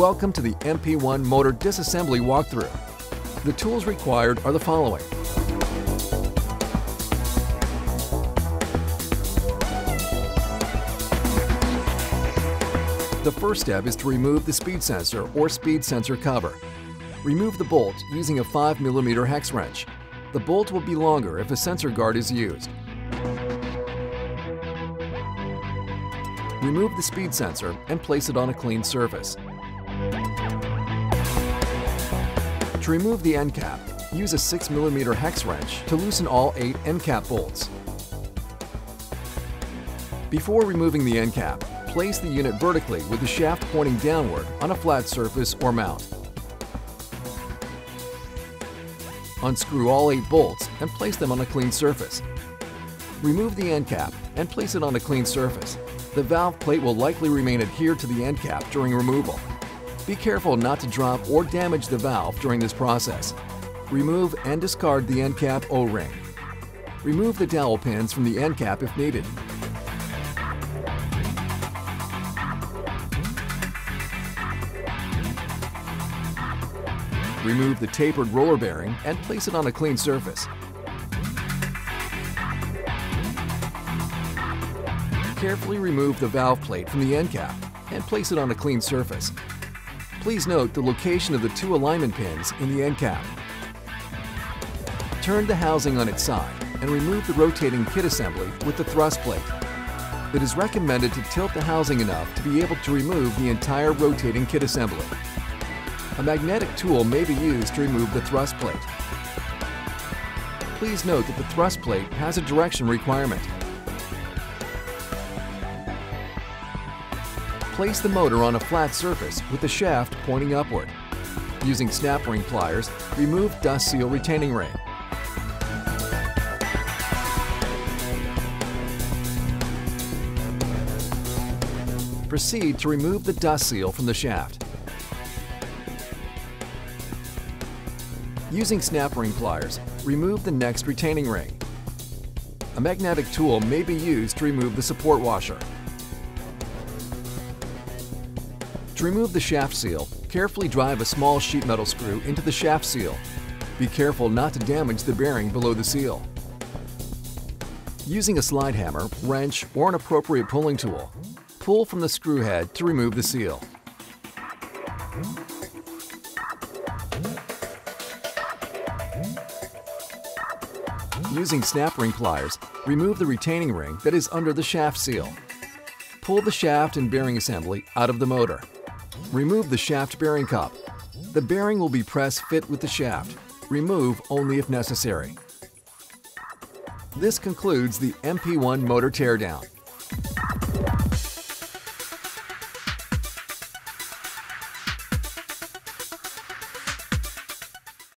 Welcome to the MP1 motor disassembly walkthrough. The tools required are the following. The first step is to remove the speed sensor or speed sensor cover. Remove the bolt using a 5mm hex wrench. The bolt will be longer if a sensor guard is used. Remove the speed sensor and place it on a clean surface. To remove the end cap, use a 6mm hex wrench to loosen all 8 end cap bolts. Before removing the end cap, place the unit vertically with the shaft pointing downward on a flat surface or mount. Unscrew all 8 bolts and place them on a clean surface. Remove the end cap and place it on a clean surface. The valve plate will likely remain adhered to the end cap during removal. Be careful not to drop or damage the valve during this process. Remove and discard the end cap O-ring. Remove the dowel pins from the end cap if needed. Remove the tapered roller bearing and place it on a clean surface. Carefully remove the valve plate from the end cap and place it on a clean surface. Please note the location of the two alignment pins in the end cap. Turn the housing on its side and remove the rotating kit assembly with the thrust plate. It is recommended to tilt the housing enough to be able to remove the entire rotating kit assembly. A magnetic tool may be used to remove the thrust plate. Please note that the thrust plate has a direction requirement. Place the motor on a flat surface with the shaft pointing upward. Using snap ring pliers, remove dust seal retaining ring. Proceed to remove the dust seal from the shaft. Using snap ring pliers, remove the next retaining ring. A magnetic tool may be used to remove the support washer. To remove the shaft seal, carefully drive a small sheet metal screw into the shaft seal. Be careful not to damage the bearing below the seal. Using a slide hammer, wrench, or an appropriate pulling tool, pull from the screw head to remove the seal. Using snap ring pliers, remove the retaining ring that is under the shaft seal. Pull the shaft and bearing assembly out of the motor. Remove the shaft bearing cup. The bearing will be press fit with the shaft. Remove only if necessary. This concludes the MP1 motor teardown.